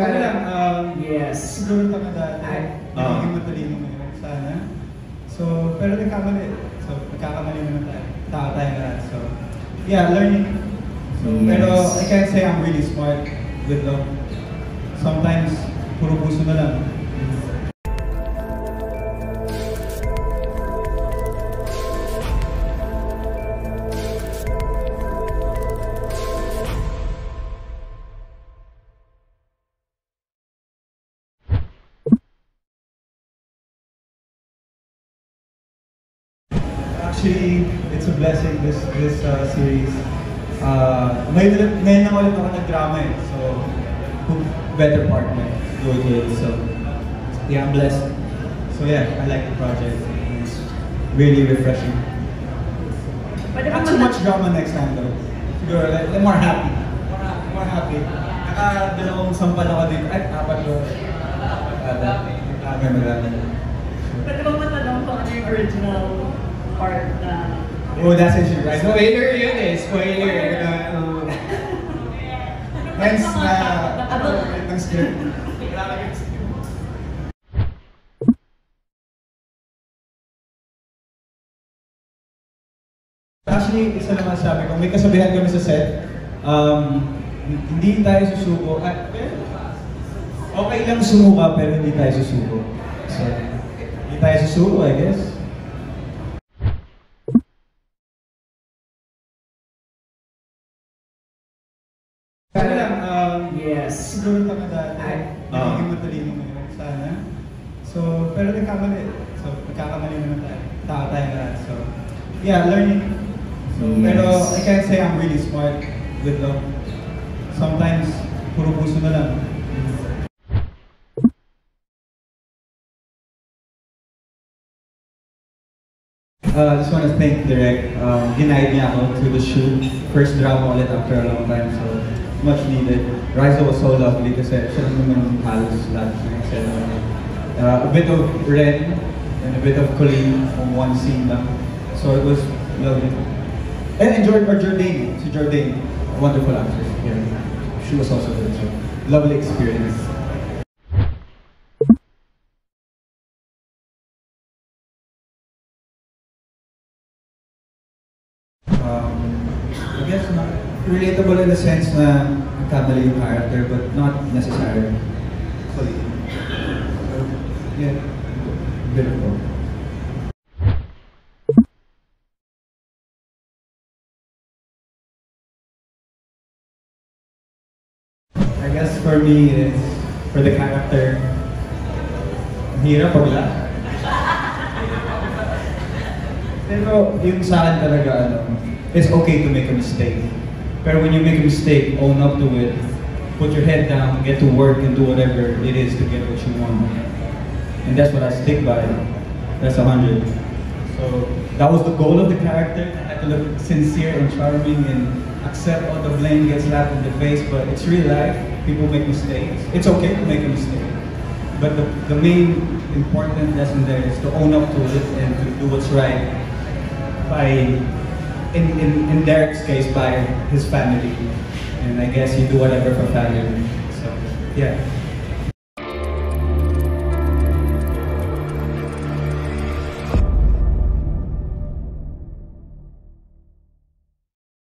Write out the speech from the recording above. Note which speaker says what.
Speaker 1: Ano lang, um,
Speaker 2: Yes.
Speaker 1: siguro kami dati,
Speaker 2: Ay.
Speaker 1: hindi matalino ngayon, sana. So, pero nagkamali. So, nagkakamali naman tayo. Tao tayo lahat. So, yeah, learning. So,
Speaker 2: Yes.
Speaker 1: pero I can't say I'm really smart with them. Sometimes, puro puso na lang. Actually, it's a blessing this this uh, series. Uh, ngayon, ngayon lang ulit ako nag-drama eh. So, who better partner to do it. So, yeah, I'm blessed. So yeah, I like the project. It's really refreshing.
Speaker 2: Pwede
Speaker 1: Not too much drama next time though. Siguro, like, like more happy. More, more happy. Naka-dalawang sampal ako din. Ay, apat ko. Apat. Ah, ganun lang.
Speaker 2: Pwede ba matanong kung ano yung original part na...
Speaker 1: Oh, that's it, right? No,
Speaker 3: Spoiler yun eh, spoiler.
Speaker 1: Uh, Hence na
Speaker 2: Ano?
Speaker 1: ng script. Actually, isa naman sabi ko, may kasabihan kami sa set, um, hindi tayo susuko. At, okay lang sumuka, pero hindi tayo susuko. So, hindi tayo susuko, I guess. Ano lang, um,
Speaker 2: Yes.
Speaker 1: siguro kami dati,
Speaker 2: Ay.
Speaker 1: hindi matalino ngayon, sana. So, pero nagkamali. So, nagkakamali naman tayo. Tao tayo lahat. So, yeah, learning. So,
Speaker 2: Yes.
Speaker 1: pero I can't say I'm really smart with them. Sometimes, puro puso na lang. Uh, I just want to thank Direk. Um, denied niya ako to the shoot. First drama ulit after a long time, so much needed. Riza was so lovely kasi siya lang naman halos lahat a bit of Ren and a bit of Colleen from one scene lang. So it was lovely. And enjoyed our Jordan, si Jordan, wonderful actress. Yeah. She was also good, so lovely experience. um, I guess na, relatable in the sense na nagkamali yung character but not necessary. So, so yeah, both. I guess for me, it's for the character, hirap wala. Pero yung sa akin talaga, ano, it's okay to make a mistake. Pero when you make a mistake, own up to it. Put your head down, get to work, and do whatever it is to get what you want. And that's what I stick by. That's a hundred. So that was the goal of the character. I had to look sincere and charming and accept all the blame gets slapped in the face. But it's real life. People make mistakes. It's okay to make a mistake. But the, the main important lesson there is to own up to it and to do what's right by, in, in, in Derek's case, by his family. And I guess you do whatever for family. So, yeah.